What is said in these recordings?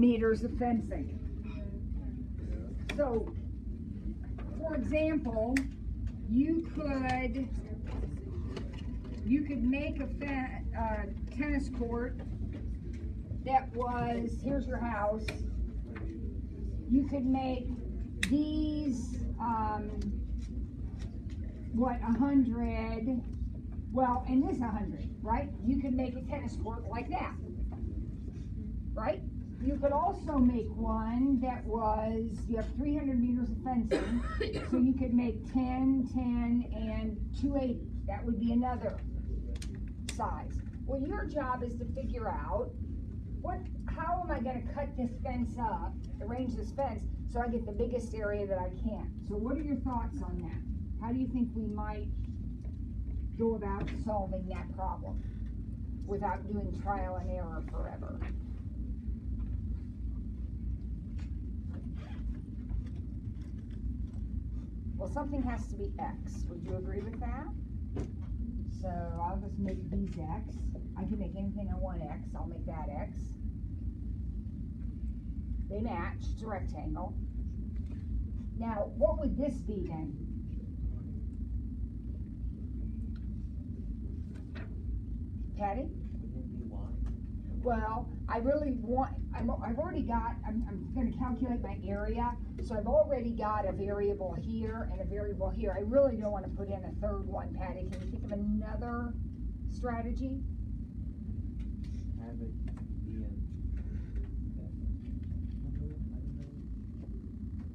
meters of fencing. So, for example, you could, you could make a uh, tennis court that was, here's your house. You could make these, um, what, a hundred, well, and this a hundred, right? You could make a tennis court like that. Right? You could also make one that was, you have three hundred meters of fencing, so you could make 10, 10, and two eighty. That would be another size. Well, your job is to figure out what, how am I gonna cut this fence up, arrange this fence, so I get the biggest area that I can? So what are your thoughts on that? How do you think we might go about solving that problem without doing trial and error forever? Well, something has to be X. Would you agree with that? So I'll just make these X. I can make anything I want X. I'll make that X. They match. It's a rectangle. Now, what would this be then? Patty? Well, I really want, I'm, I've already got, I'm, I'm gonna calculate my area, so I've already got a variable here and a variable here. I really don't wanna put in a third one, Patty. Can you think of another strategy? Have it be in.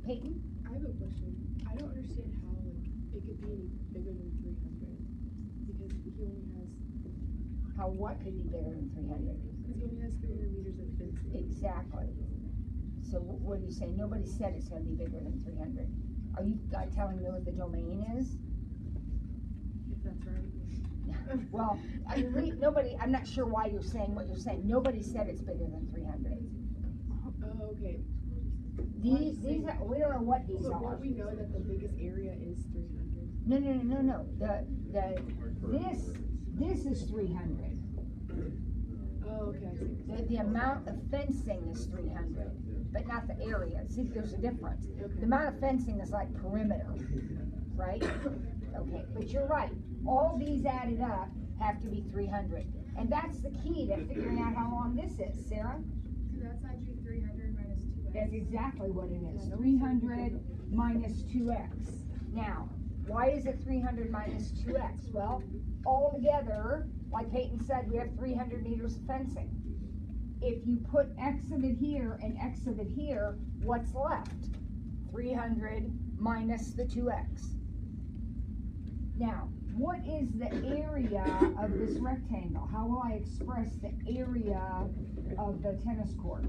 Peyton? I have a question. I don't understand how like it could be any bigger than three hundred because he only has How what could be bigger than three hundred? Because he only has three hundred meters of fencing. Exactly. So wh- what are you saying? Nobody said it's gonna be bigger than three hundred. Are you uh, telling me what the domain is? If that's right. Well, I mean, we, nobody, I'm not sure why you're saying what you're saying. Nobody said it's bigger than three hundred. Oh, okay. These, these, are- we don't know what these are. won't we know that the biggest area is three hundred? No, no, no, no, no. The, the, this, this is three hundred. Oh, okay. I see. The, the amount of fencing is three hundred, but not the area. See, there's a difference. Okay. The amount of fencing is like perimeter, right? Okay, but you're right. All these added up have to be three hundred. And that's the key to figuring out how long this is, Sarah. So that's actually three hundred minus two X. That's exactly what it is. Three hundred minus two X. Now, why is it three hundred minus two X? Well, altogether, like Peyton said, we have three hundred meters of fencing. If you put X of it here and X of it here, what's left? Three hundred minus the two X. Now, what is the area of this rectangle? How will I express the area of the tennis court?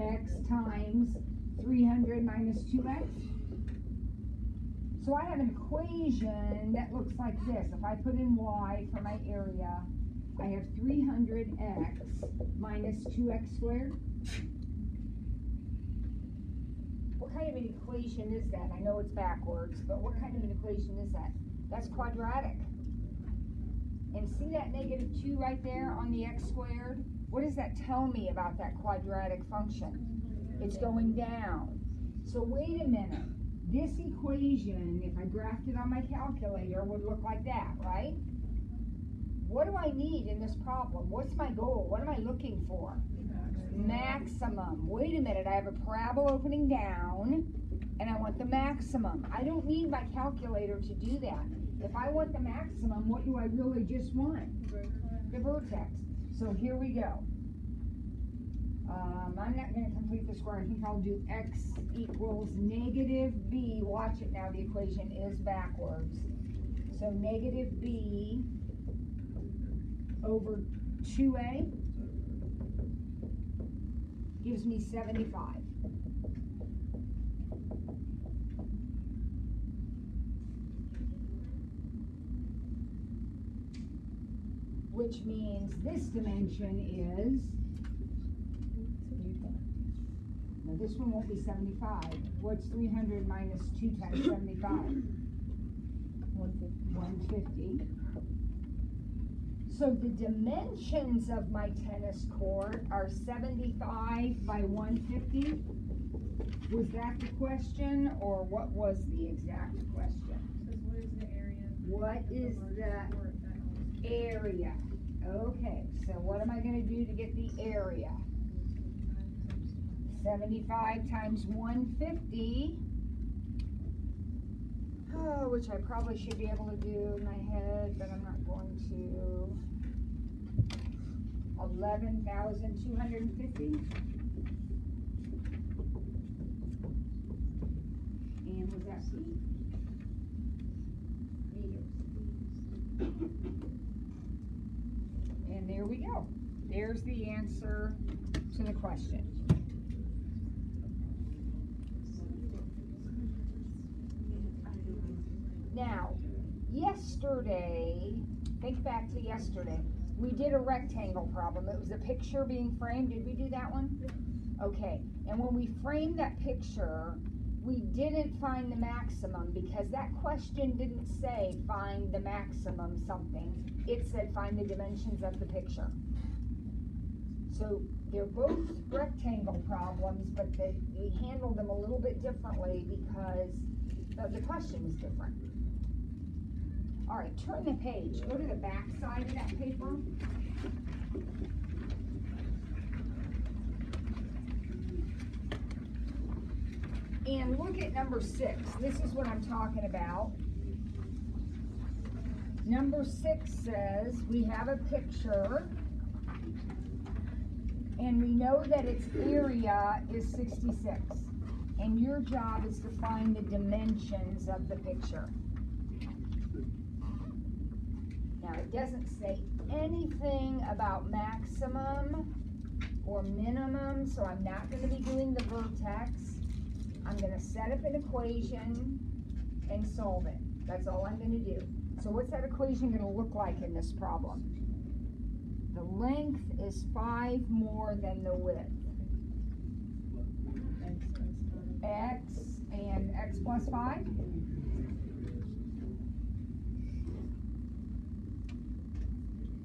X times three hundred minus two X? So I have an equation that looks like this. If I put in Y for my area, I have three hundred X minus two X squared. What kind of an equation is that? I know it's backwards, but what kind of an equation is that? That's quadratic. And see that negative two right there on the X squared? What does that tell me about that quadratic function? It's going down. So wait a minute. This equation, if I graphed it on my calculator, would look like that, right? What do I need in this problem? What's my goal? What am I looking for? Maximum. Wait a minute, I have a parabola opening down and I want the maximum. I don't need my calculator to do that. If I want the maximum, what do I really just want? The vertex. So here we go. Um, I'm not gonna complete the square, I think I'll do x equals negative b, watch it now, the equation is backwards. So negative b over two A gives me seventy-five. Which means this dimension is this one won't be seventy-five. What's three hundred minus two times seventy-five? One fifty. So the dimensions of my tennis court are seventy-five by one fifty? Was that the question, or what was the exact question? Says what is the area? What is the that area? Okay, so what am I gonna do to get the area? Seventy-five times one fifty. Oh, which I probably should be able to do in my head, but I'm not going to. Eleven thousand two hundred and fifty. And was that feet? Meters. And there we go. There's the answer to the question. Now, yesterday, think back to yesterday, we did a rectangle problem. It was a picture being framed. Did we do that one? Okay, and when we framed that picture, we didn't find the maximum because that question didn't say find the maximum something. It said find the dimensions of the picture. So they're both rectangle problems, but they, we handled them a little bit differently because uh, the question was different. All right, turn the page. Go to the back side of that paper. And look at number six. This is what I'm talking about. Number six says we have a picture and we know that its area is sixty-six. And your job is to find the dimensions of the picture. Now, it doesn't say anything about maximum or minimum, so I'm not gonna be doing the vertex. I'm gonna set up an equation and solve it. That's all I'm gonna do. So what's that equation gonna look like in this problem? The length is five more than the width. X and X plus five?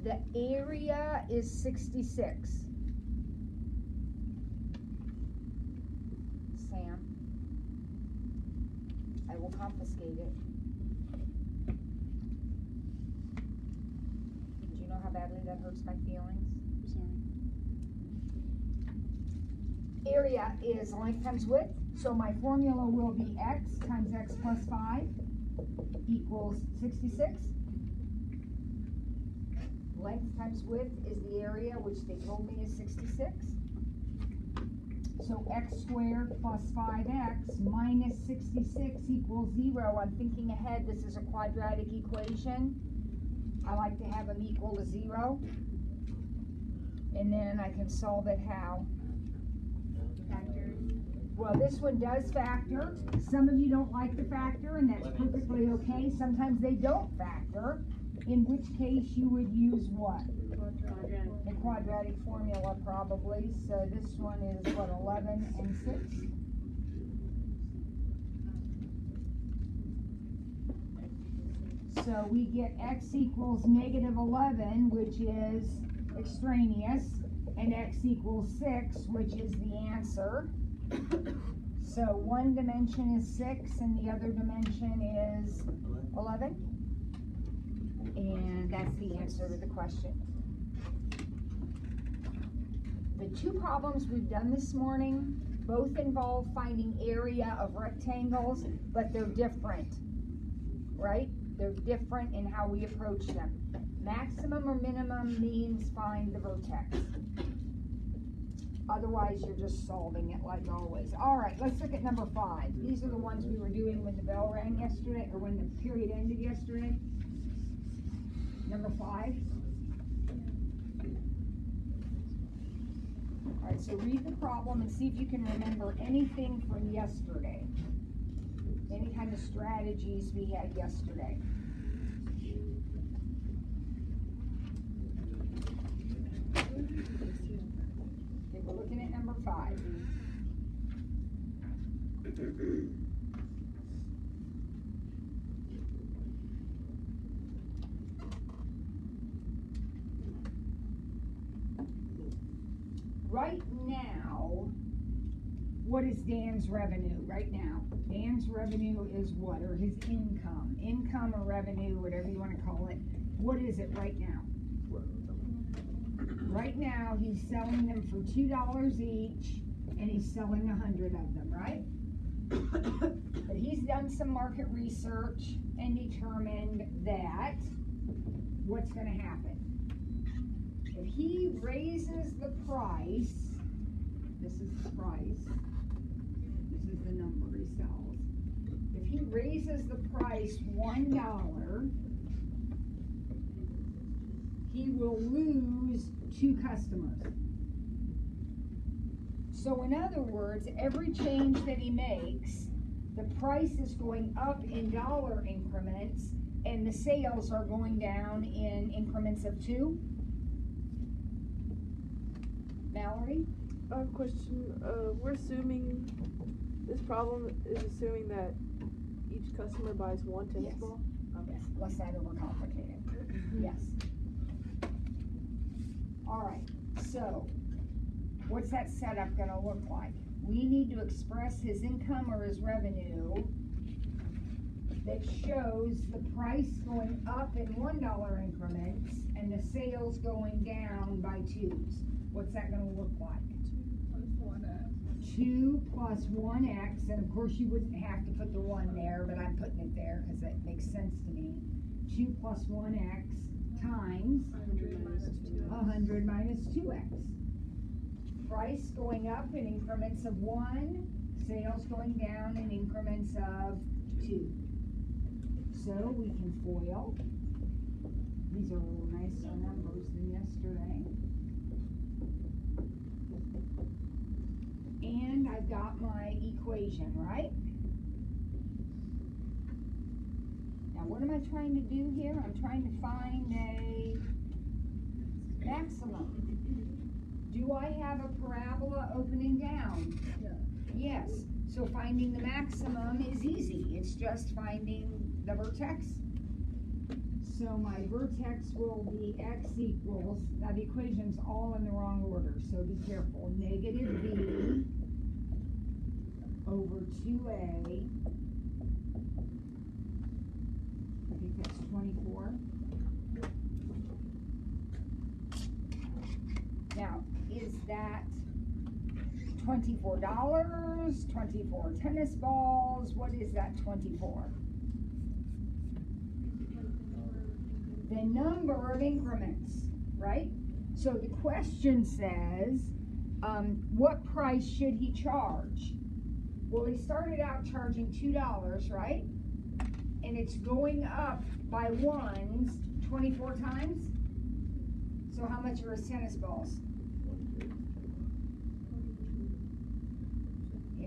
The area is sixty-six. Sam, I will confiscate it. Do you know how badly that hurts my feelings? Sorry. Area is length times width, so my formula will be x times x plus five equals sixty-six. Length times width is the area, which they told me is sixty-six. So x squared plus five x minus sixty-six equals zero. I'm thinking ahead, this is a quadratic equation. I like to have them equal to zero. And then I can solve it how? Factor. Well, this one does factor. Some of you don't like the factor, and that's perfectly okay. Sometimes they don't factor, in which case you would use what? The quadratic formula probably. So this one is what, eleven and six? So we get x equals negative eleven, which is extraneous, and x equals six, which is the answer. So one dimension is six and the other dimension is eleven? And that's the answer to the question. The two problems we've done this morning both involve finding area of rectangles, but they're different, right? They're different in how we approach them. Maximum or minimum means find the vertex. Otherwise, you're just solving it like always. All right, let's look at number five. These are the ones we were doing when the bell rang yesterday, or when the period ended yesterday. Number five. All right, so read the problem and see if you can remember anything from yesterday. Any kind of strategies we had yesterday. Okay, we're looking at number five. What is Dan's revenue right now? Dan's revenue is what, or his income, income or revenue, whatever you wanna call it. What is it right now? Right now, he's selling them for two dollars each, and he's selling a hundred of them, right? But he's done some market research and determined that what's gonna happen? If he raises the price, this is the price, the number he sells. If he raises the price one dollar, he will lose two customers. So in other words, every change that he makes, the price is going up in dollar increments and the sales are going down in increments of two. Mallory? A question. Uh, we're assuming this problem is assuming that each customer buys one tennis Yes. ball. Yes, let's not overcomplicate it. Yes. Alright, so, what's that setup gonna look like? We need to express his income or his revenue that shows the price going up in one dollar increments and the sales going down by twos. What's that gonna look like? Two plus one X, and of course you wouldn't have to put the one there, but I'm putting it there because it makes sense to me. Two plus one X times A hundred minus two. a hundred minus two X. Price going up in increments of one, sales going down in increments of two. So we can FOIL. These are a little nicer numbers than yesterday. And I've got my equation, right? Now, what am I trying to do here? I'm trying to find a maximum. Do I have a parabola opening down? Yes, so finding the maximum is easy, it's just finding the vertex. So my vertex will be x equals, now the equation's all in the wrong order, so be careful, negative b over two a. I think that's twenty-four. Now, is that twenty-four dollars, twenty-four tennis balls, what is that twenty-four? The number of increments, right? So the question says, um, what price should he charge? Well, he started out charging two dollars, right? And it's going up by ones twenty-four times? So how much are his tennis balls?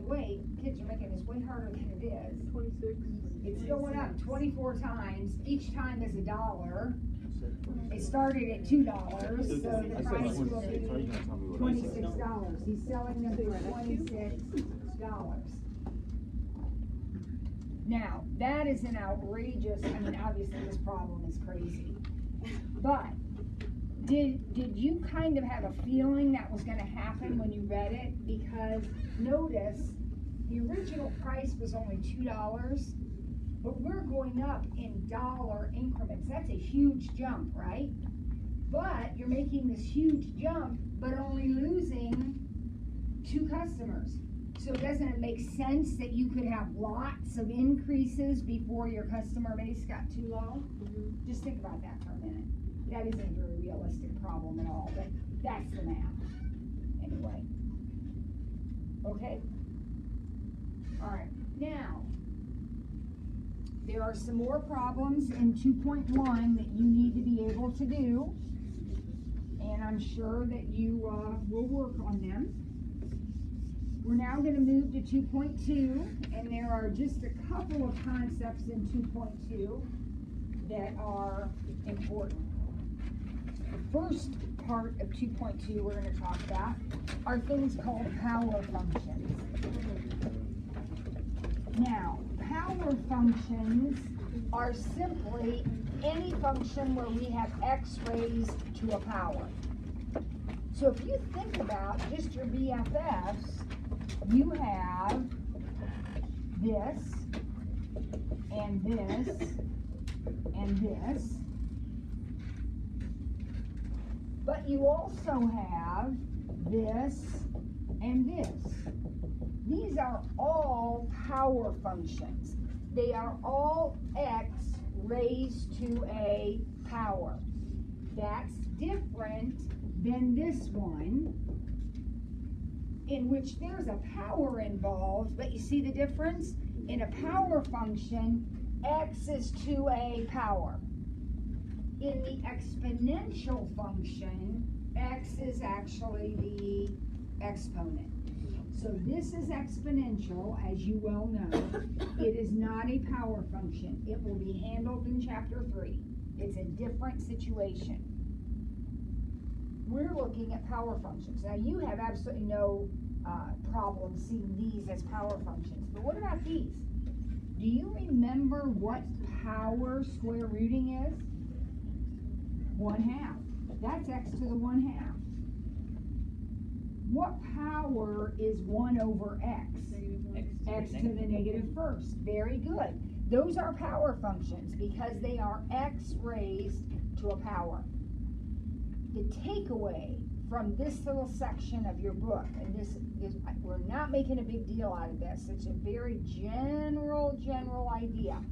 Hey, wait, kids are making this way harder than it is. Twenty-six. It's going up twenty-four times, each time is a dollar. It started at two dollars, so the price will be twenty-six dollars. He's selling them for twenty-six dollars. Now, that is an outrageous, I mean, obviously this problem is crazy. But, did, did you kind of have a feeling that was gonna happen when you read it? Because notice, the original price was only two dollars, but we're going up in dollar increments. That's a huge jump, right? But you're making this huge jump, but only losing two customers. So doesn't it make sense that you could have lots of increases before your customer base got too low? Mm-hmm. Just think about that for a minute. That isn't a very realistic problem at all, but that's the math. Anyway. Okay? Alright, now, there are some more problems in two point one that you need to be able to do. And I'm sure that you, uh, will work on them. We're now move to two point two, and there are just a couple of concepts in two point two that are important. First part of two point two we're gonna talk about are things called power functions. Now, power functions are simply any function where we have x raised to a power. So if you think about just your BFFs, you have this, and this, and this. But you also have this and this. These are all power functions. They are all x raised to a power. That's different than this one, in which there's a power involved, but you see the difference? In a power function, x is to a power. In the exponential function, x is actually the exponent. So this is exponential, as you well know. It is not a power function. It will be handled in chapter three. It's a different situation. We're looking at power functions. Now, you have absolutely no uh, problem seeing these as power functions. But what about these? Do you remember what power square rooting is? One half. That's x to the one half. What power is one over x? x to the negative first. Very good. Those are power functions because they are x raised to a power. The takeaway from this little section of your book, and this is, we're not making a big deal out of this, it's a very general, general idea.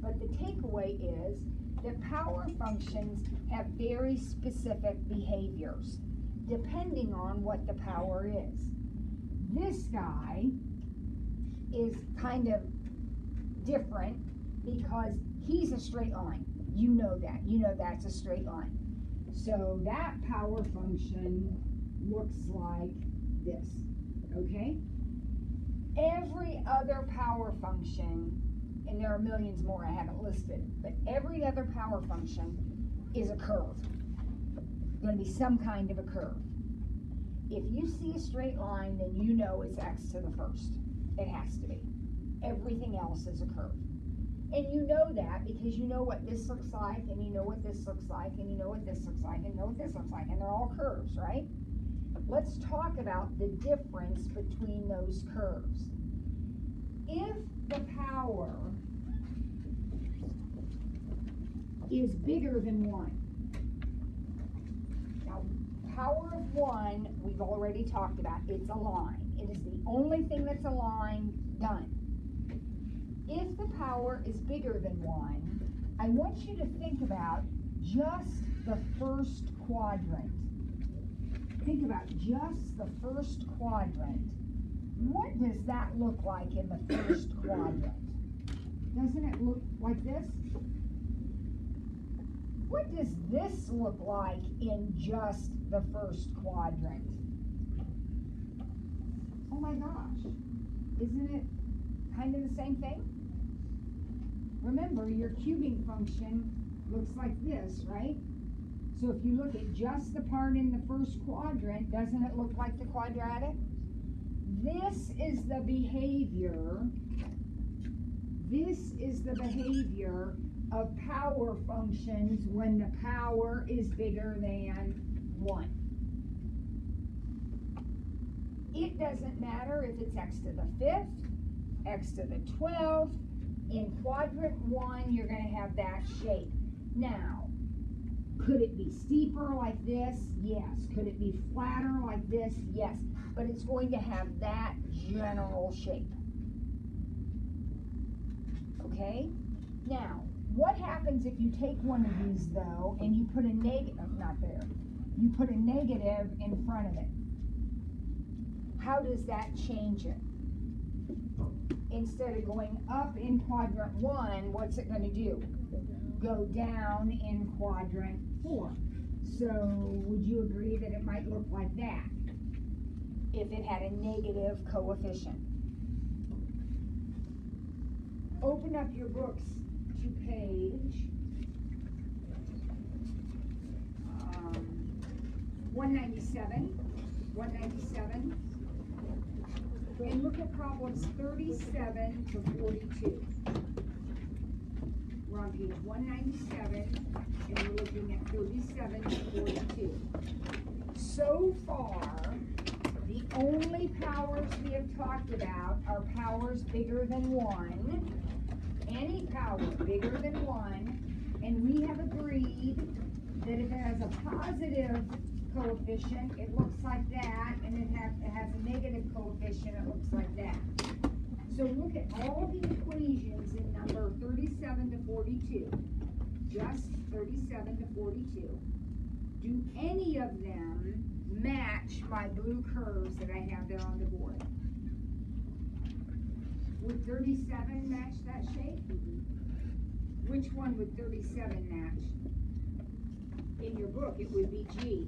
But the takeaway is that power functions have very specific behaviors depending on what the power is. This guy is kind of different because he's a straight line. You know that. You know that's a straight line. So that power function looks like this. Okay? Every other power function, and there are millions more I haven't listed, but every other power function is a curve. Going to be some kind of a curve. If you see a straight line, then you know it's x to the first. It has to be. Everything else is a curve. And you know that because you know what this looks like, and you know what this looks like, and you know what this looks like, and you know what this looks like, and they're all curves, right? Let's talk about the difference between those curves. If the power is bigger than one, now power of one, we've already talked about, it's a line. It is the only thing that's a line, done. If the power is bigger than one, I want you to think about just the first quadrant. Think about just the first quadrant. What does that look like in the first quadrant? Doesn't it look like this? What does this look like in just the first quadrant? Oh my gosh, isn't it kind of the same thing? Remember, your cubing function looks like this, right? So if you look at just the part in the first quadrant, doesn't it look like the quadratic? This is the behavior, this is the behavior of power functions when the power is bigger than one. It doesn't matter if it's x to the fifth, x to the twelfth, in quadrant one, you're gonna have that shape. Now, could it be steeper like this? Yes. Could it be flatter like this? Yes. But it's going to have that general shape. Okay? Now, what happens if you take one of these though and you put a negative, uh, not there, you put a negative in front of it? How does that change it? Instead of going up in quadrant one, what's it gonna do? Go down in quadrant four. So would you agree that it might look like that? If it had a negative coefficient. Open up your books to page um, one ninety-seven, one ninety-seven. And look at problems thirty-seven to forty-two. We're on page one ninety-seven, and we're looking at thirty-seven to forty-two. So far, the only powers we have talked talked about are powers bigger than one, any power bigger than one, and we have agreed that if it has a positive coefficient, it looks like that, and it has, it has a negative coefficient, it looks like that. So look at all the equations in number thirty-seven to forty-two, just thirty-seven to forty-two. Do any of them match my blue curves that I have there on the board? Would thirty-seven match that shape? Which one would thirty-seven match? In your book, it would be G.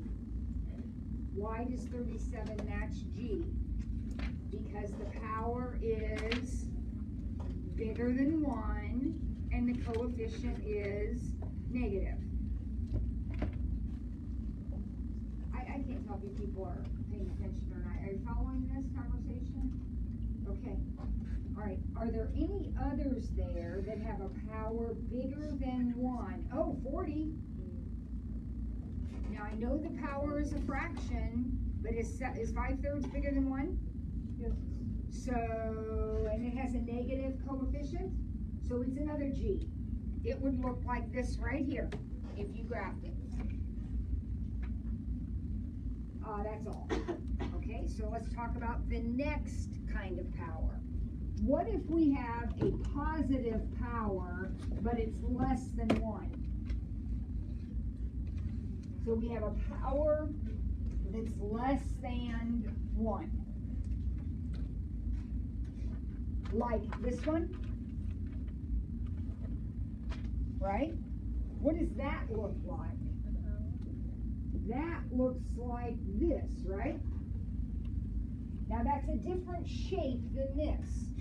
Why does thirty-seven match G? Because the power is bigger than one, and the coefficient is negative. I, I can't tell if you people are paying attention or not. Are you following this conversation? Okay, all right. Are there any others there that have a power bigger than one? Oh, 40. Now, I know the power is a fraction, but is, is five thirds bigger than one? Yes. So, and it has a negative coefficient, so it's another G. It would look like this right here, if you graphed it. Uh, that's all. Okay, so let's talk about the next kind of power. What if we have a positive power, but it's less than one? So we have a power that's less than one. Like this one? Right? What does that look like? That looks like this, right? Now that's a different shape than this.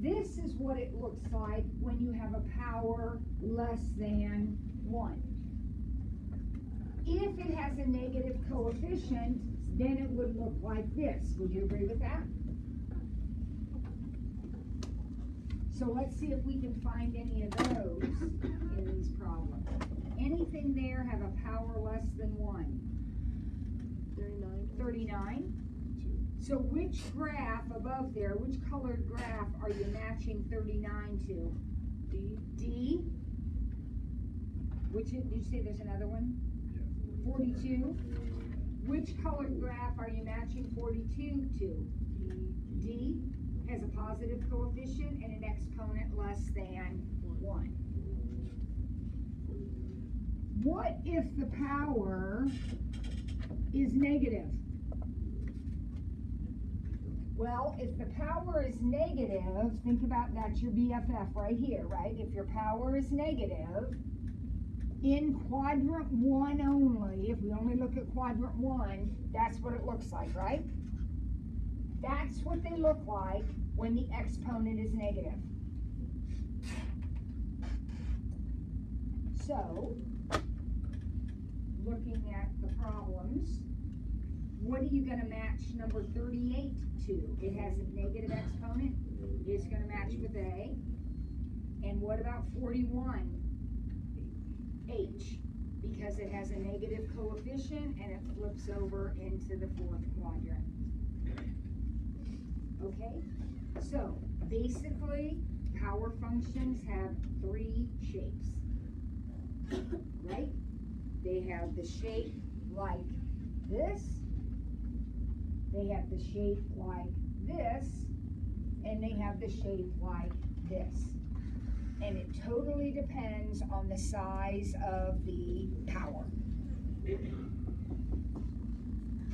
This is what it looks like when you have a power less than one. If it has a negative coefficient, then it would look like this. Would you agree with that? So let's see if we can find any of those in these problems. Anything there have a power less than one? Thirty-nine. Thirty-nine? So which graph above there, which colored graph are you matching thirty-nine to? D. D? Which, did you say there's another one? Forty-two? Which colored graph are you matching forty-two to? D has a positive coefficient and an exponent less than one. What if the power is negative? Well, if the power is negative, think about that's your BFF right here, right? If your power is negative, in quadrant one only, if we only look at quadrant one, that's what it looks like, right? That's what they look like when the exponent is negative. So, looking at the problems, what are you gonna match number thirty-eight to? It has a negative exponent, it's gonna match with A. And what about forty-one? H, because it has a negative coefficient and it flips over into the fourth quadrant. Okay, so basically, power functions have three shapes. Right? They have the shape like this, they have the shape like this, and they have the shape like this. And it totally depends on the size of the power.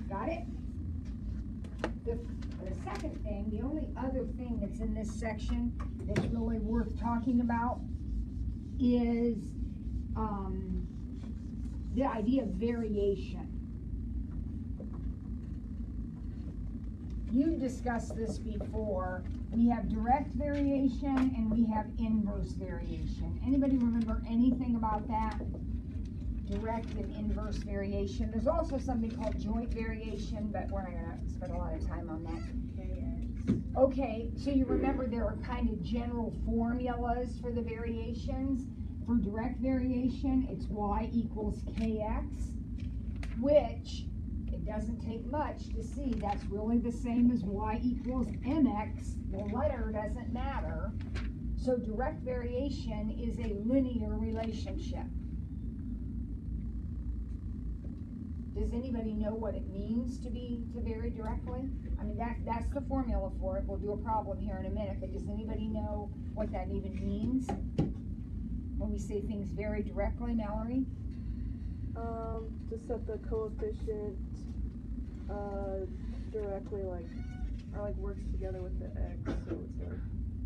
Got it? The, the second thing, the only other thing that's in this section that's really worth talking about is, um, the idea of variation. You discussed this before. We have direct variation and we have inverse variation. Anybody remember anything about that? Direct and inverse variation. There's also something called joint variation, but we're not gonna spend a lot of time on that. Okay, so you remember there are kind of general formulas for the variations. For direct variation, it's y equals kx, which, It doesn't take much to see that's really the same as y equals mx. The letter doesn't matter. So direct variation is a linear relationship. Does anybody know what it means to be, to vary directly? I mean, that, that's the formula for it. We'll do a problem here in a minute, but does anybody know what that even means? When we say things vary directly, Mallory? Um, to set the coefficient, uh, directly like, or like works together with the x, so it's like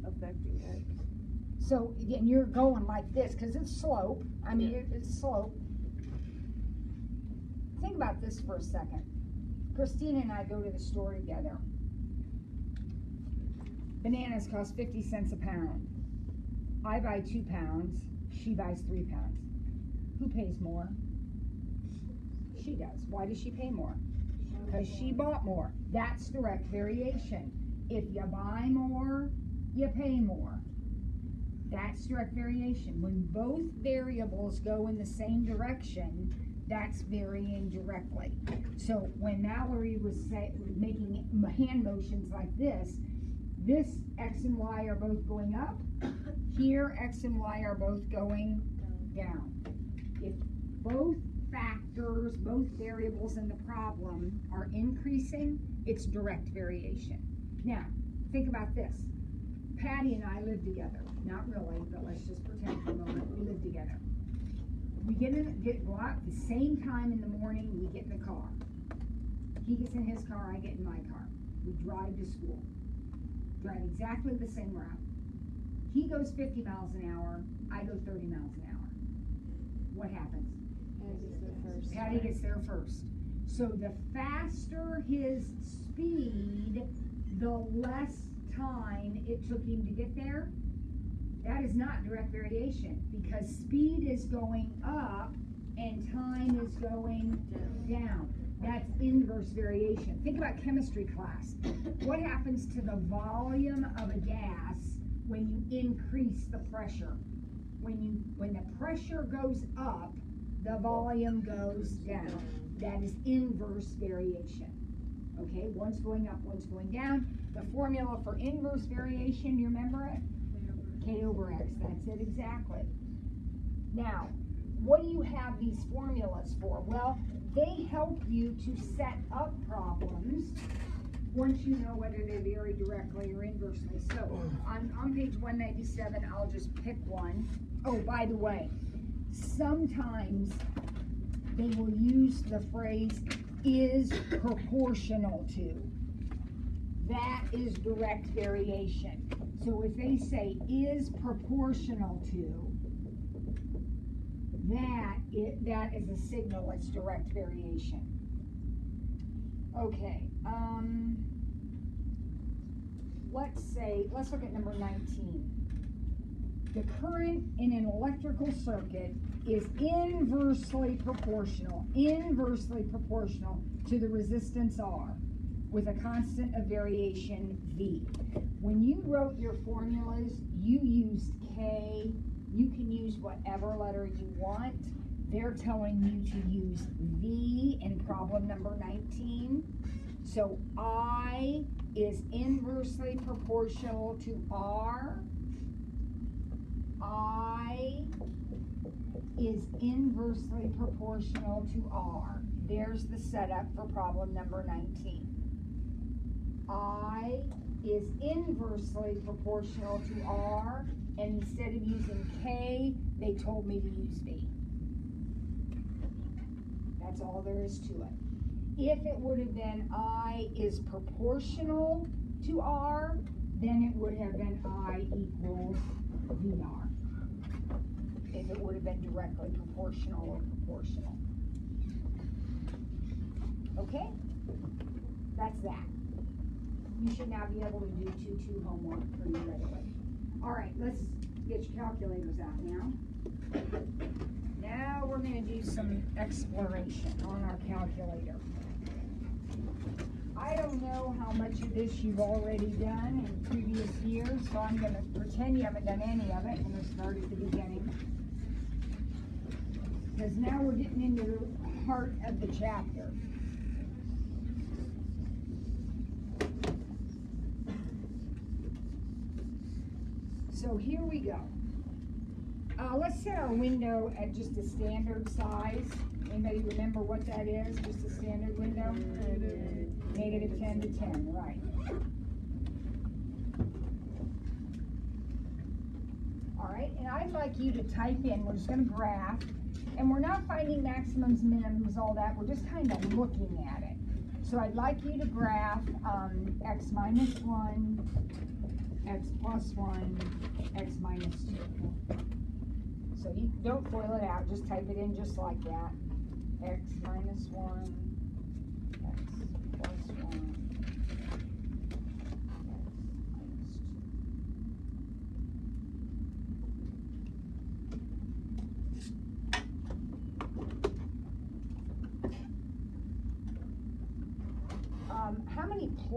affecting x. So again, you're going like this because it's slope. I mean, it- it's slope. Think about this for a second. Christina and I go to the store together. Bananas cost 50 cents a pound. I buy two pounds, she buys three pounds. Who pays more? She does. Why does she pay more? Because she bought more. That's direct variation. If you buy more, you pay more. That's direct variation. When both variables go in the same direction, that's varying directly. So when Mallory was say, making hand motions like this, this X and Y are both going up. Here, X and Y are both going down. If both factors, both variables in the problem are increasing, it's direct variation. Now, think about this. Patty and I live together. Not really, but let's just pretend for a moment we live together. We get in, get, go out the same time in the morning, we get in the car. He gets in his car, I get in my car. We drive to school. Drive exactly the same route. He goes fifty miles an hour, I go thirty miles an hour. What happens? Patty gets there first. So the faster his speed, the less time it took him to get there. That is not direct variation because speed is going up and time is going down. That's inverse variation. Think about chemistry class. What happens to the volume of a gas when you increase the pressure? When you when the pressure goes up, the volume goes down. That is inverse variation. Okay, one's going up, one's going down. The formula for inverse variation, you remember it? K over X, that's it exactly. Now, what do you have these formulas for? Well, they help you to set up problems once you know whether they vary directly or inversely. So, on, on page one ninety-seven, I'll just pick one. Oh, by the way, sometimes they will use the phrase is proportional to. That is direct variation. So if they say is proportional to, that it, that is a signal it's direct variation. Okay, um, let's say, let's look at number nineteen. The current in an electrical circuit is inversely proportional, inversely proportional to the resistance R with a constant of variation V. When you wrote your formulas, you used K, you can use whatever letter you want. They're telling you to use V in problem number nineteen. So I is inversely proportional to R. I is inversely proportional to R. There's the setup for problem number nineteen. I is inversely proportional to R, and instead of using K, they told me to use V. That's all there is to it. If it would have been I is proportional to R, then it would have been I equals VR. If it would have been directly proportional or proportional. Okay? That's that. You should now be able to do two-two homework pretty readily. All right, let's get your calculators out now. Now we're gonna do some exploration on our calculator. I don't know how much of this you've already done in previous years, so I'm gonna pretend you haven't done any of it, gonna start at the beginning because now we're getting into the heart of the chapter. So here we go. Uh, let's set our window at just a standard size. Anybody remember what that is? Just a standard window? Negative, Negative 10 to 10, right. All right, and I'd like you to type in, we're just going to graph and we're not finding maximums, minimums, all that. We're just kind of looking at it. So I'd like you to graph um, x minus 1, x plus 1, x minus 2. So you don't foil it out, just type it in just like that. x minus 1,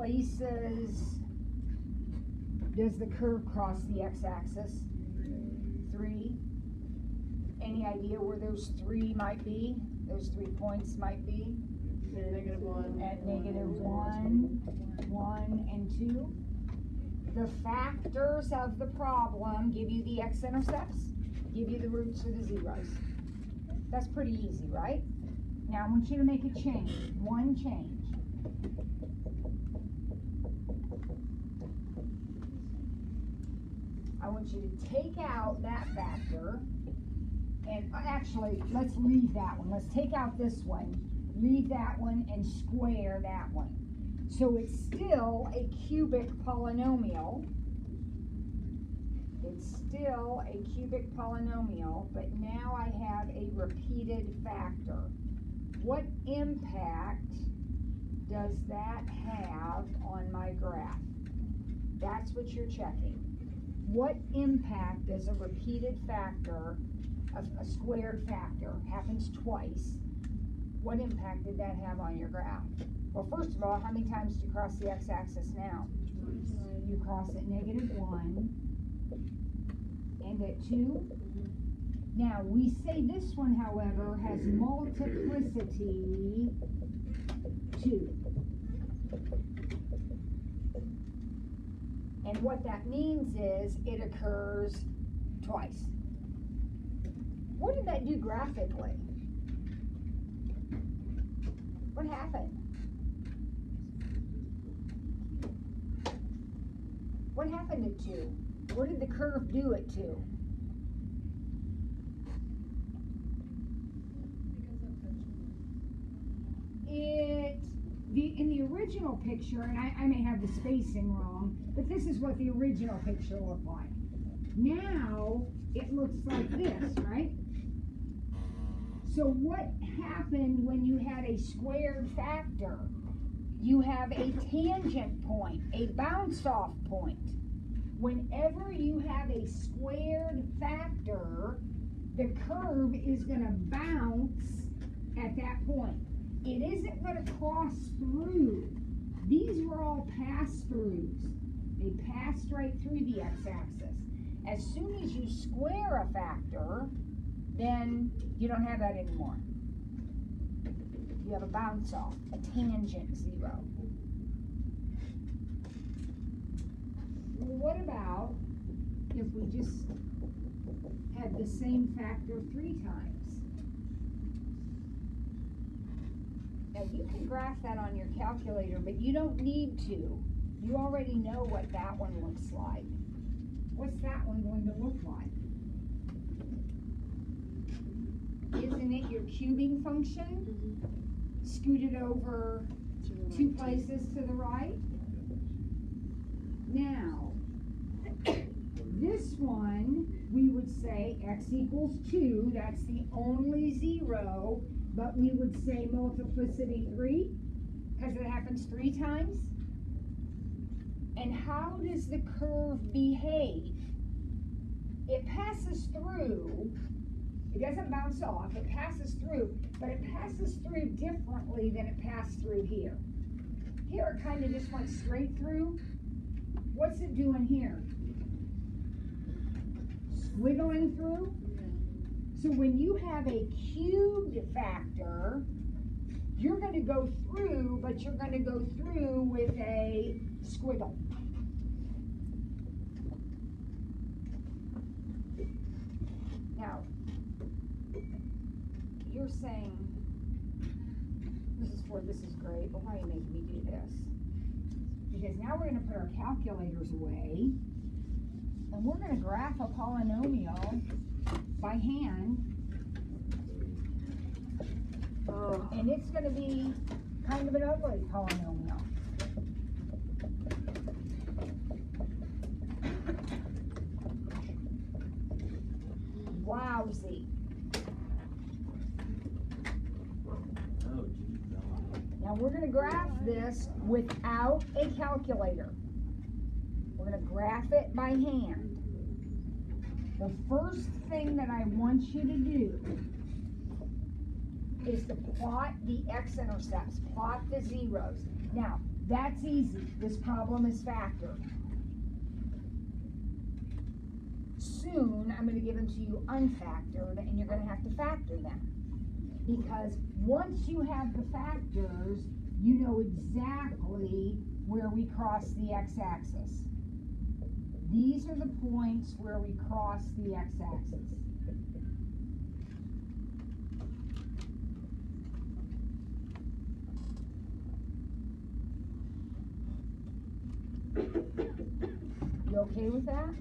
places does the curve cross the x-axis? Three. Any idea where those three might be? Those three points might be? Negative one. At negative one, one, and two. The factors of the problem give you the x-intercepts, give you the roots or the zeros. That's pretty easy, right? Now I want you to make a change, one change. I want you to take out that factor, and uh, actually, let's leave that one. Let's take out this one, leave that one, and square that one. So it's still a cubic polynomial. It's still a cubic polynomial, but now I have a repeated factor. What impact does that have on my graph? That's what you're checking. What impact does a repeated factor, a, a squared factor, happens twice, what impact did that have on your graph? Well, first of all, how many times do you cross the x-axis now? You cross at negative one and at two. Now, we say this one, however, has multiplicity two. And what that means is it occurs twice. What did that do graphically? What happened? What happened at 2? What did the curve do at 2? In the original picture, and I, I may have the spacing wrong, but this is what the original picture looked like. Now, it looks like this, right? So what happened when you had a squared factor? You have a tangent point, a bounce off point. Whenever you have a squared factor, the curve is gonna bounce at that point. It isn't gonna cross through. These were all pass-throughs. They passed right through the x-axis. As soon as you square a factor, then you don't have that anymore. You have a bounce off, a tangent zero. Well, what about if we just had the same factor three times? Now you can graph that on your calculator, but you don't need to. You already know what that one looks like. What's that one going to look like? Isn't it your cubing function? Mm-hmm. Scooted over two places to the right? Now, this one, we would say x equals two, that's the only zero, but we would say multiplicity three, because it happens three times. And how does the curve behave? It passes through, it doesn't bounce off, it passes through, but it passes through differently than it passed through here. Here it kind of just went straight through. What's it doing here? Squiggling through? So when you have a cubed factor, you're going to go through, but you're going to go through with a squiggle. Now, you're saying, this is for this is great, but why are you making me do this? Because now we're going to put our calculators away, and we're going to graph a polynomial by hand, Oh, and it's gonna be kind of an ugly polynomial. Wowzy. Oh. Now we're gonna graph this without a calculator. We're gonna graph it by hand. The first thing that I want you to do is to plot the x-intercepts, plot the zeros. Now, that's easy, this problem is factored. Soon, I'm gonna give them to you unfactored, and you're gonna have to factor them. Because once you have the factors, you know exactly where we cross the x-axis. These are the points where we cross the x-axis. You okay with that?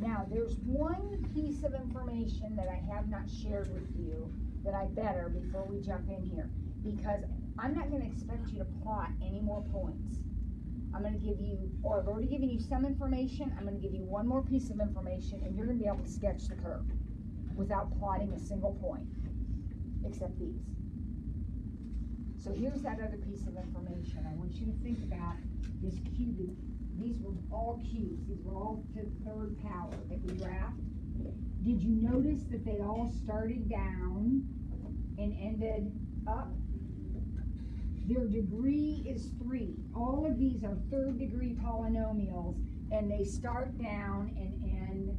Now, there's one piece of information that I have not shared with you that I better before we jump in here. Because I'm not gonna expect you to plot any more points. I'm gonna give you, or I've already given you some information, I'm gonna give you one more piece of information and you're gonna be able to sketch the curve without plotting a single point, except these. So here's that other piece of information. I want you to think about this cubic these were all cubes, these were all to the third power that we graphed. Did you notice that they all started down and ended up? Their degree is three. All of these are third degree polynomials and they start down and end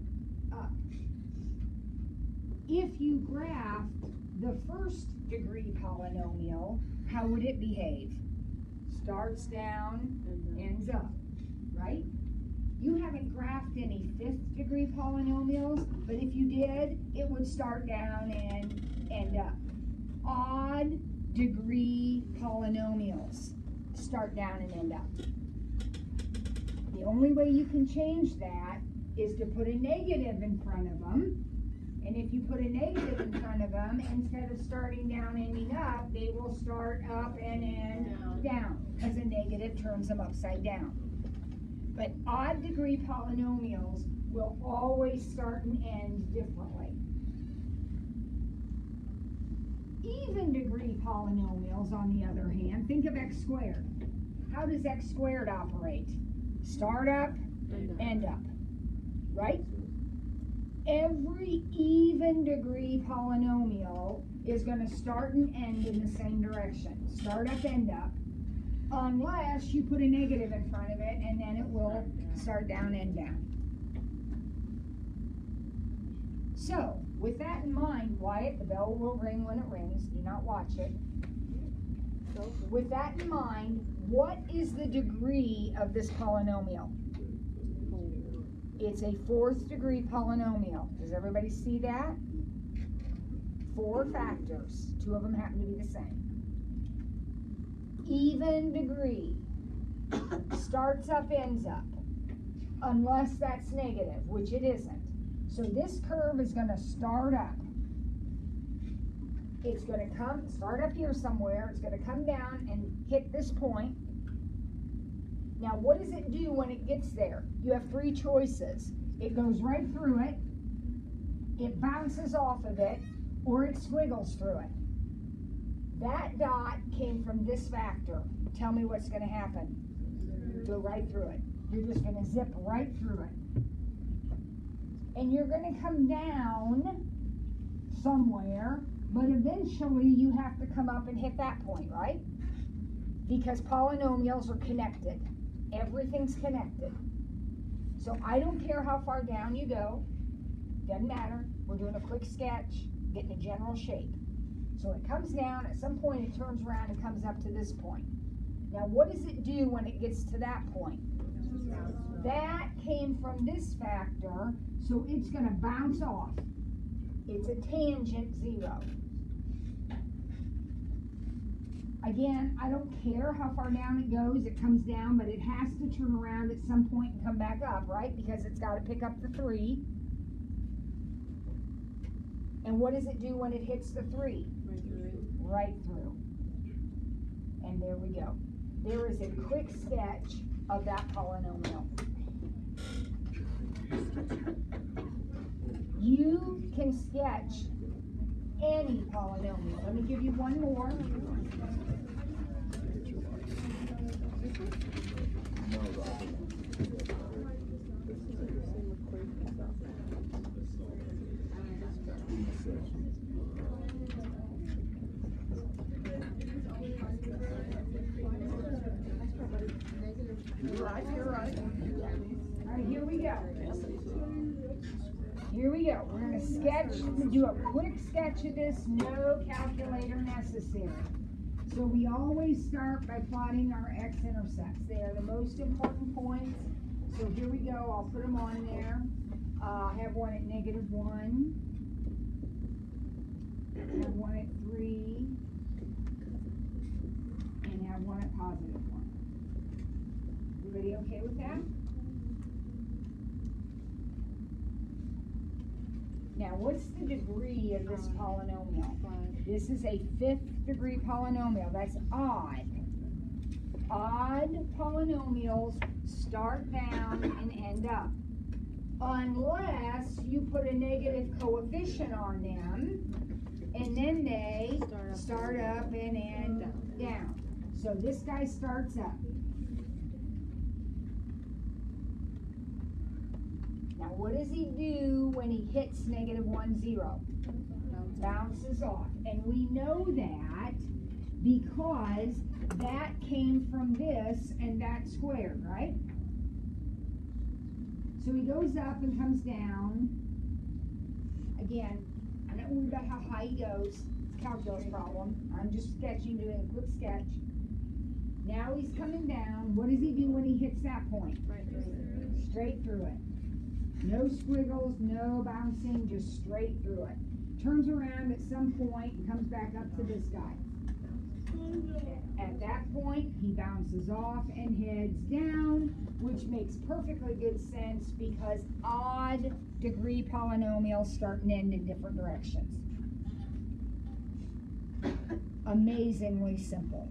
up. If you graphed the first degree polynomial, how would it behave? Starts down, mm-hmm. ends up right? You haven't graphed any fifth degree polynomials, but if you did, it would start down and end up. Odd degree polynomials start down and end up. The only way you can change that is to put a negative in front of them. And if you put a negative in front of them, instead of starting down, ending up, they will start up and end down, because a negative turns them upside down. But odd degree polynomials will always start and end differently. Even degree polynomials, on the other hand, think of x squared. How does x squared operate? Start up, end up, right? Every even degree polynomial is going to start and end in the same direction. Start up, end up unless you put a negative in front of it and then it will start down and down. So, with that in mind, Wyatt, the bell will ring when it rings. Do not watch it. With that in mind, what is the degree of this polynomial? It's a fourth degree polynomial. Does everybody see that? Four factors. Two of them happen to be the same even degree starts up, ends up, unless that's negative, which it isn't. So this curve is going to start up. It's going to come, start up here somewhere. It's going to come down and hit this point. Now, what does it do when it gets there? You have three choices. It goes right through it, it bounces off of it, or it squiggles through it. That dot came from this factor. Tell me what's going to happen. Go right through it. You're just going to zip right through it. And you're going to come down somewhere, but eventually you have to come up and hit that point, right? Because polynomials are connected. Everything's connected. So I don't care how far down you go. Doesn't matter. We're doing a quick sketch, getting a general shape. So it comes down, at some point it turns around and comes up to this point. Now what does it do when it gets to that point? That came from this factor, so it's gonna bounce off. It's a tangent zero. Again, I don't care how far down it goes, it comes down, but it has to turn around at some point and come back up, right? Because it's gotta pick up the three. And what does it do when it hits the three? Right through right through. And there we go. There is a quick sketch of that polynomial. You can sketch any polynomial. Let me give you one more. Same Right, you're right. Here we go. Here we go. We're gonna sketch, do a quick sketch of this, no calculator necessary. So we always start by plotting our x-intercepts. They are the most important points. So here we go, I'll put them on there. Uh, I have one at negative one. Have one at three. And have one at positive. Everybody okay with that? Now, what's the degree of this polynomial? This is a fifth degree polynomial, that's odd. Odd polynomials start down and end up. Unless you put a negative coefficient on them, and then they Start up. start up and end down. So this guy starts up. Now, what does he do when he hits negative one zero? bounces off. And we know that because that came from this and that squared, right? So he goes up and comes down. Again, I'm not worried about how high he goes. It's a calculus problem. I'm just sketching, doing a quick sketch. Now he's coming down. What does he do when he hits that point? Right through. Straight through it. No squiggles, no bouncing, just straight through it. Turns around at some point and comes back up to this guy. At that point, he bounces off and heads down, which makes perfectly good sense because odd degree polynomials start and end in different directions. Amazingly simple.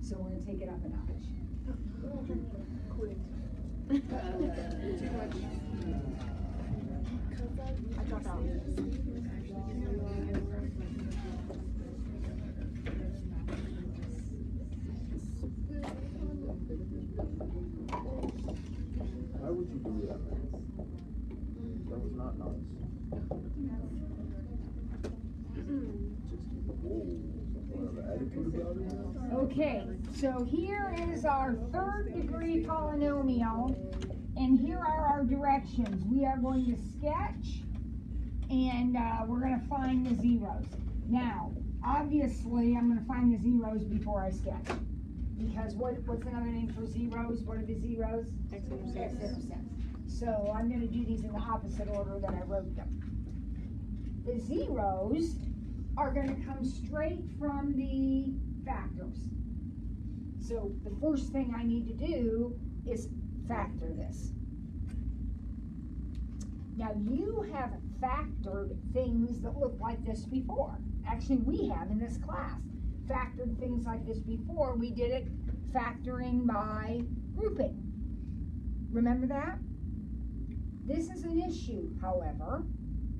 So we're gonna take it up a notch. I dropped out. Why would you do that? That was not nice. Whoa, what, have attitude about it? Okay, so here is our third degree polynomial, and here are our directions. We are going to sketch, and uh, we're going to find the zeros. Now, obviously, I'm going to find the zeros before I sketch. Because what, what's another name for zeros? What are the zeros? X-intercepts. So I'm going to do these in the opposite order that I wrote them. The zeros are going to come straight from the factors. So the first thing I need to do is factor this. Now you have factored things that look like this before. Actually, we have in this class factored things like this before. We did it factoring by grouping. Remember that? This is an issue, however,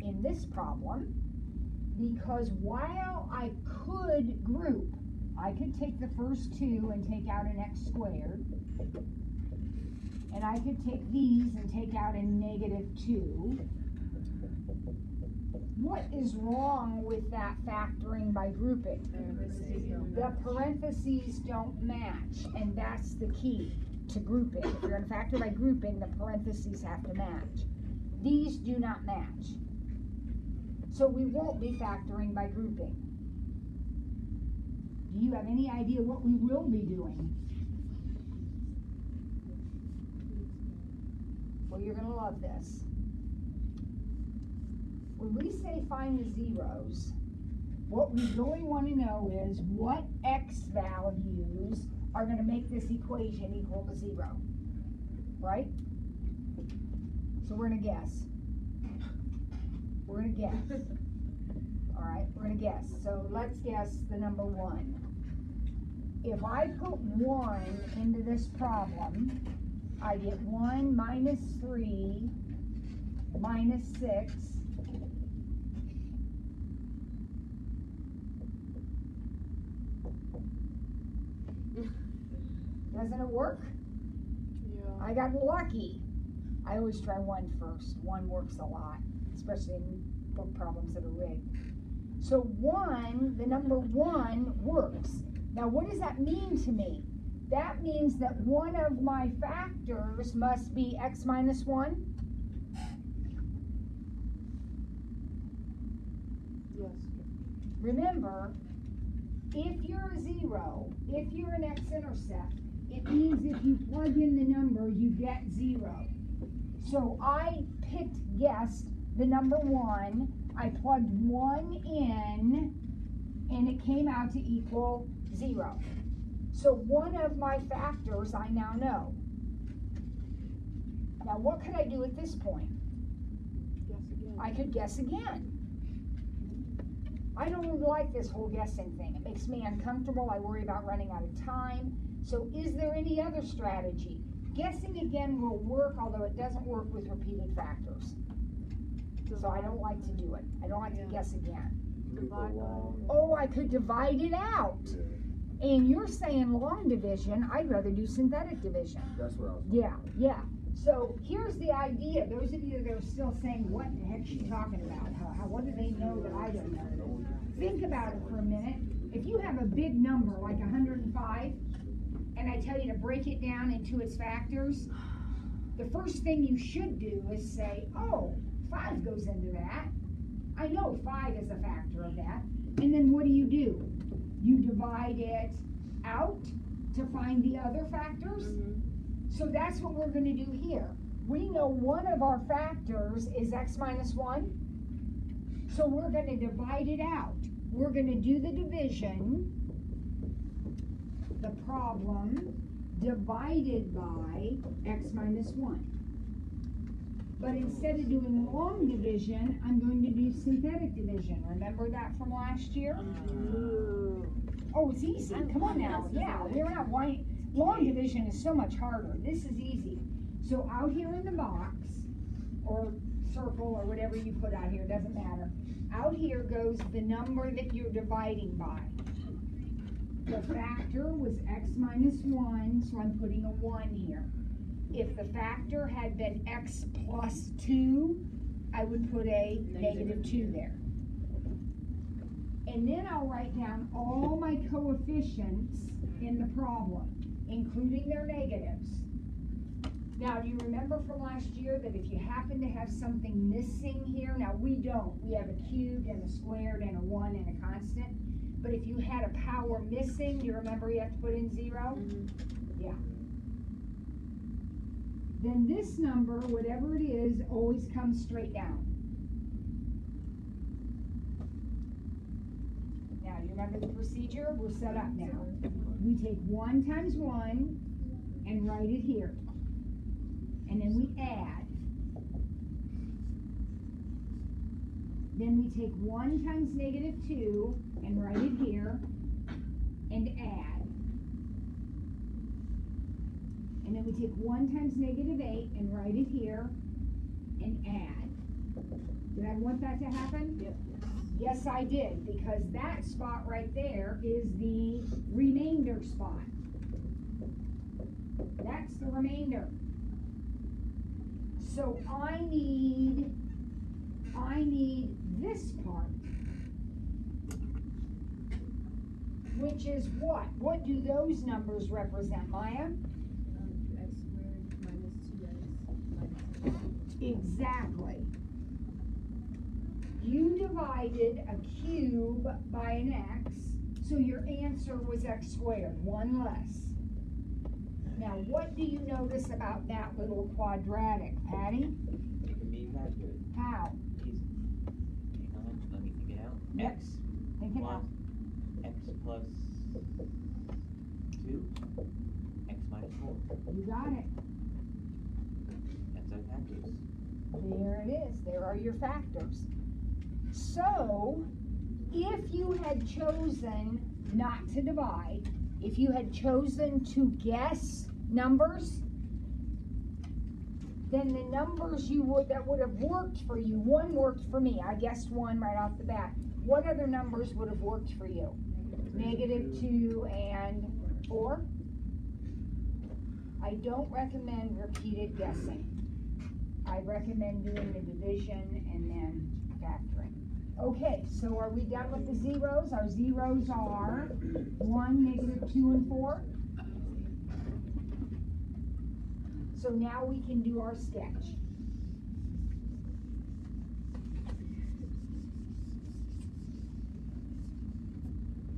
in this problem because while I could group, I could take the first two and take out an x squared. And I could take these and take out a negative two. What is wrong with that factoring by grouping? The parentheses don't match, and that's the key to grouping. If you're gonna factor by grouping, the parentheses have to match. These do not match. So we won't be factoring by grouping. Do you have any idea what we will be doing? Well, you're gonna love this. when we say find the zeros, what we really wanna know is what x values are gonna make this equation equal to zero, right? So we're gonna guess. We're gonna guess. Alright, we're gonna guess, so let's guess the number one. If I put one into this problem, I get one minus three minus six. Doesn't it work? Yeah. I got lucky. I always try one first. One works a lot, especially in book problems that are rigged. So one, the number one works. Now what does that mean to me? That means that one of my factors must be x minus one. Yes. Remember, if you're a zero, if you're an x-intercept, it means if you plug in the number, you get zero. So I picked, guessed the number one, I plugged one in, and it came out to equal zero. So one of my factors I now know. Now what could I do at this point? Guess again. I could guess again. I don't really like this whole guessing thing. It makes me uncomfortable. I worry about running out of time. So is there any other strategy? Guessing again will work, although it doesn't work with repeated factors. So I don't like to do it. I don't like to guess again. You could go Divide. Oh, I could divide it out. Yeah, And you're saying long division, I'd rather do synthetic division. that's what I was. Yeah, yeah. So here's the idea. Those of you that are still saying, what the heck's she talking about? How, how, what do they know that I don't know? Think about it for a minute. If you have a big number like hundred and five, and I tell you to break it down into its factors, the first thing you should do is say, oh, five goes into that. I know five is a factor of that. And then what do you do? You divide it out to find the other factors? Mhm. So that's what we're gonna do here. We know one of our factors is x minus one. So we're gonna divide it out. We're gonna do the division, the problem, divided by x minus one. But instead of doing long division, I'm going to do synthetic division. Remember that from last year? Oh, it's easy. Come on now. Yeah, we're not white. Long division is so much harder. This is easy. So out here in the box, or circle, or whatever you put out here, doesn't matter. Out here goes the number that you're dividing by. The factor was x minus one, so I'm putting a one here. If the factor had been x plus two, I would put a negative two there. And then I'll write down all my coefficients in the problem, including their negatives. Now, do you remember from last year that if you happen to have something missing here, now we don't, we have a cubed and a squared and a one and a constant. But if you had a power missing, you remember you have to put in zero? Mhm. Then this number, whatever it is, always comes straight down. Now, you remember the procedure? We're set up now. We take one times one and write it here. And then we add. Then we take one times negative two and write it here and add. And then we take one times negative eight and write it here and add. Did I want that to happen? Yep. Yes, I did, because that spot right there is the remainder spot. That's the remainder. So I need, I need this part. Which is what? What do those numbers represent, Maya? Um, x squared minus two x minus Exactly. You divided a cube by an x, so your answer was x squared, one less. Now, what do you notice about that little quadratic, Patty? You can be calculated. How? Easy. out. Yep. X Think it plus out. X plus two. X minus four. You got it. Factors. There it is. There are your factors. So, if you had chosen not to divide, if you had chosen to guess numbers, then the numbers you would that would have worked for you, one worked for me. I guessed one right off the bat. What other numbers would have worked for you? Negative two and four? I don't recommend repeated guessing. I recommend doing the division and then factoring. Okay, so are we done with the zeros? Our zeros are one, negative two, and four. So now we can do our sketch.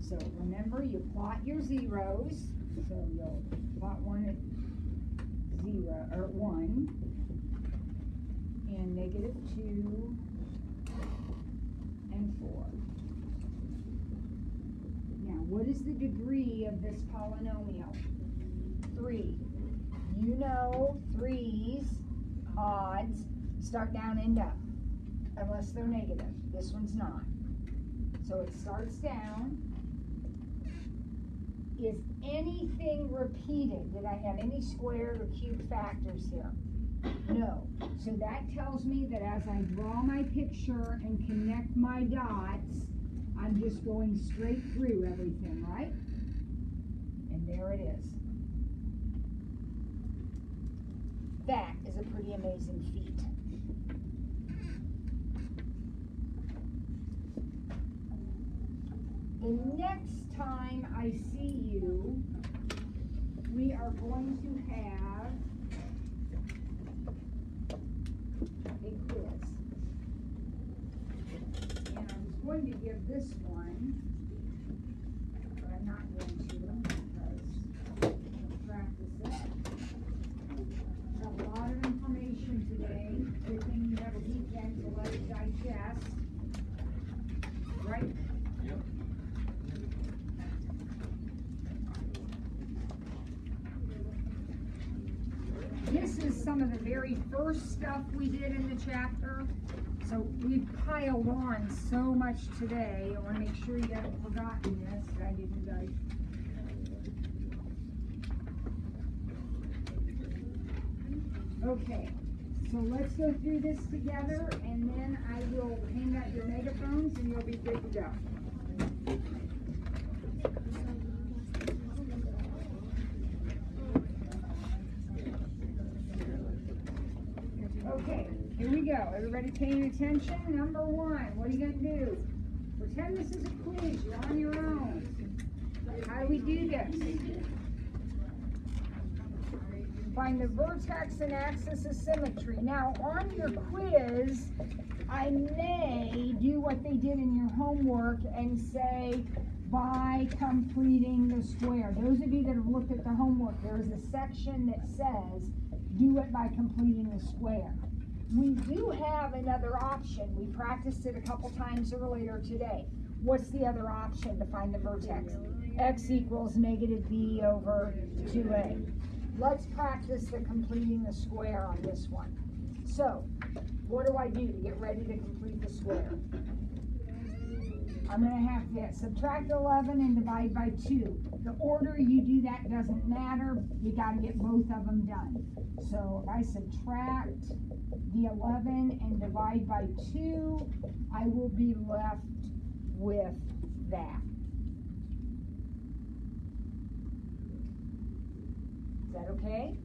So remember, you plot your zeros, so you'll plot one at zero, or one, and negative two, and four. Now, what is the degree of this polynomial? Three. You know threes, odds, start down, end up, unless they're negative. This one's not. So it starts down. Is anything repeated? Did I have any squared or cubed factors here? No. So that tells me that as I draw my picture and connect my dots, I'm just going straight through everything, right? And there it is. That is a pretty amazing feat. The next time I see you, we are going to have a quiz. And I was going to give this one, but I'm not going to because I'll practice it. A lot of information today, good thing you have a weekend to let it digest. Right? Yep. This is some of the very first stuff we did in the chapter. So we've piled on so much today. I wanna make sure you haven't forgotten this, I guys. Okay, so let's go through this together and then I will hand out your megaphones and you'll be good to go. Okay, here we go. Everybody paying attention? Number one, what are you gonna do? Pretend this is a quiz, you're on your own. How do we do this? Find the vertex and axis of symmetry. Now, on your quiz, I may do what they did in your homework and say, by completing the square. Those of you that have looked at the homework, there is a section that says, do it by completing the square. We do have another option. We practiced it a couple times earlier today. What's the other option to find the vertex? X equals negative b over two A. Let's practice the completing the square on this one. So, what do I do to get ready to complete the square? I'm gonna have to subtract eleven and divide by two. The order you do that doesn't matter, you gotta get both of them done. So if I subtract the eleven and divide by two, I will be left with that. Is that okay?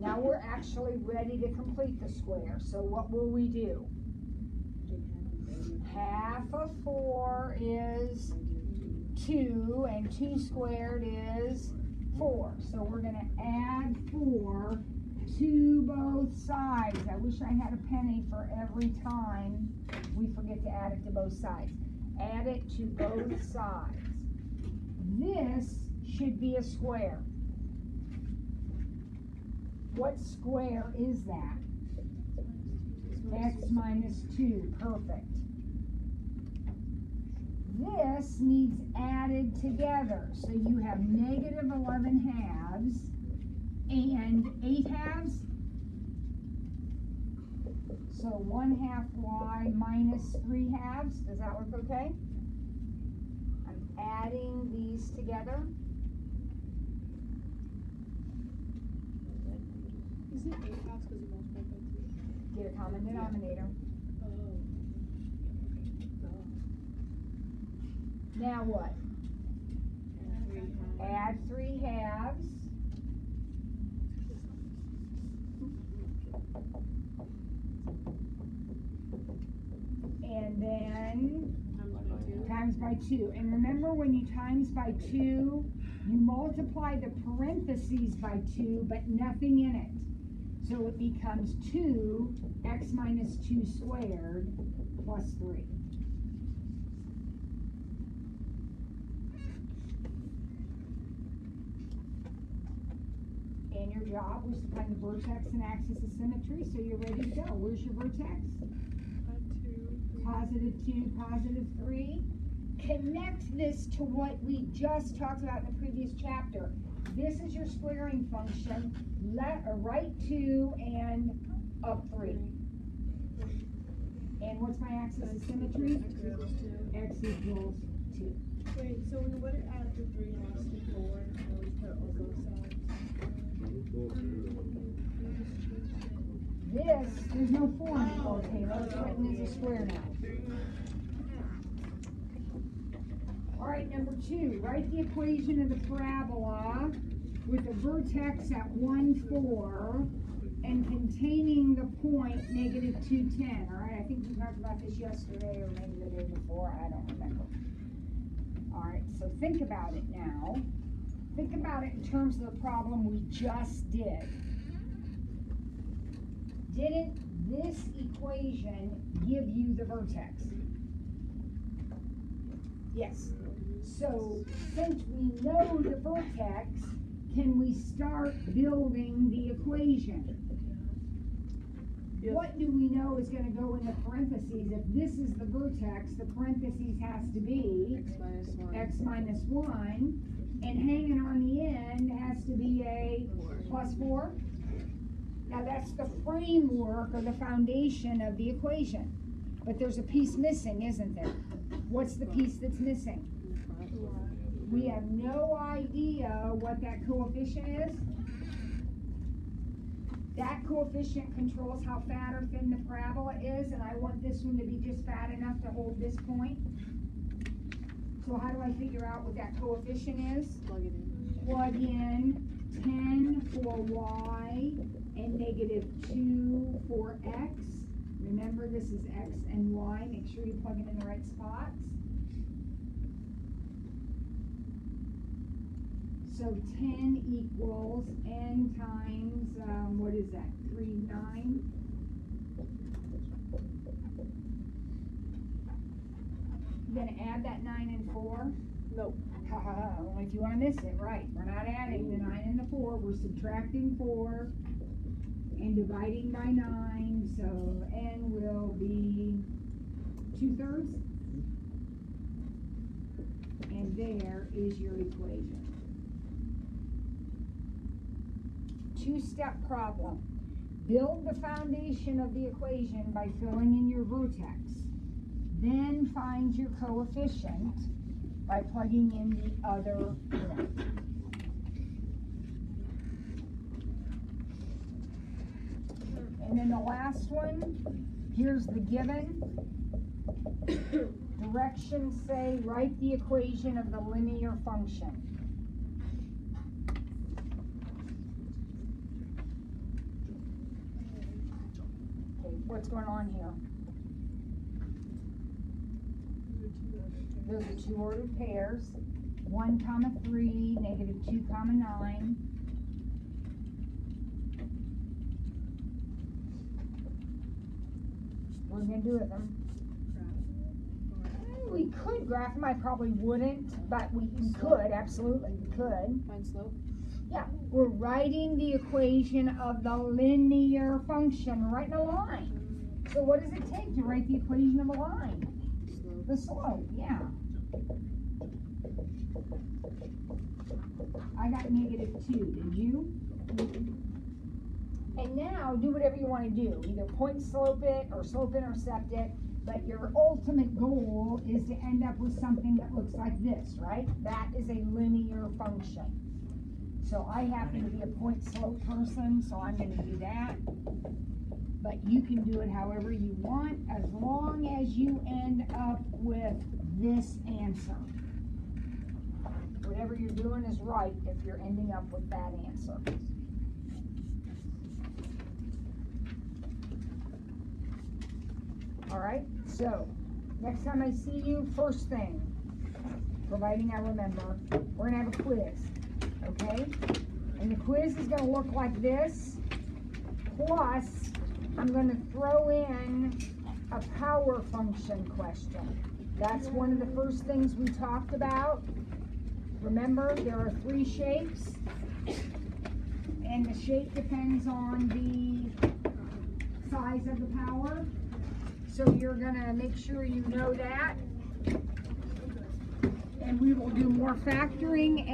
Now we're actually ready to complete the square, so what will we do? Half of four is two, and two squared is four. So we're gonna add four to both sides. I wish I had a penny for every time we forget to add it to both sides. Add it to both sides. This should be a square. What square is that? X minus two, perfect. This needs added together. So you have negative eleven halves and eight halves. So one half y minus three halves, does that work okay? I'm adding these together. Is it eight halves because you multiplied by three? Get a common denominator. Oh. Now what? Add three halves. And then Times by two. times by two. And remember when you times by two, you multiply the parentheses by two, but nothing in it. So it becomes two x minus two squared plus three. And your job was to find the vertex and axis of symmetry, so you're ready to go. Where's your vertex? Two. positive two, positive three. Connect this to what we just talked about in the previous chapter. This is your squaring function, let, uh, right two and up three. And what's my axis of symmetry? X equals two. X equals two. Wait, so we wouldn't add the three lots to four, and we put sides? This, there's no it, though, Taylor, it's written as a square now. All right, number two, write the equation of the parabola with a vertex at one, four, and containing the point negative two, ten, all right? I think we talked about this yesterday or maybe the day before, I don't remember. All right, so think about it now. Think about it in terms of the problem we just did. Didn't this equation give you the vertex? Yes. So, since we know the vertex, can we start building the equation? Yes. What do we know is gonna go in the parentheses? If this is the vertex, the parentheses has to be X minus one. x minus one, and hanging on the end has to be a plus four. Now, that's the framework or the foundation of the equation, but there's a piece missing, isn't there? What's the piece that's missing? We have no idea what that coefficient is. That coefficient controls how fat or thin the parabola is, and I want this one to be just fat enough to hold this point. So how do I figure out what that coefficient is? Plug it in. Plug in 10 for y and negative 2 for x. Remember, this is x and y. Make sure you plug it in the right spots. So 10 equals n times, um, what is that, 3, 9? Then add that nine and four. Nope. Only if you wanna miss it, right. We're not adding the nine and the four, we're subtracting four and dividing by nine, so n will be two thirds. And there is your equation. Two-step problem. Build the foundation of the equation by filling in your vertex. Then find your coefficient by plugging in the other one. And then the last one, here's the given. Directions say, write the equation of the linear function. Okay, what's going on here? Those are two ordered pairs, one comma three, negative two comma nine. We're gonna do it. them? We could graph them, I probably wouldn't, but we we could, absolutely, we could. Find slope. Yeah, we're writing the equation of the linear function, we're writing a line. So what does it take to write the equation of a line? The slope, yeah. I got negative two, did you? And now, do whatever you wanna do, either point slope it, or slope intercept it, but your ultimate goal is to end up with something that looks like this, right? That is a linear function. So I happen to be a point slope person, so I'm gonna do that. But you can do it however you want, as long as you end up with this answer. Whatever you're doing is right if you're ending up with that answer. Alright, so, next time I see you, first thing, providing I remember, we're gonna have a quiz, okay? And the quiz is gonna look like this, plus, I'm gonna throw in a power function question. That's one of the first things we talked about. Remember, there are three shapes. And the shape depends on the size of the power. So you're gonna make sure you know that. And we will do more factoring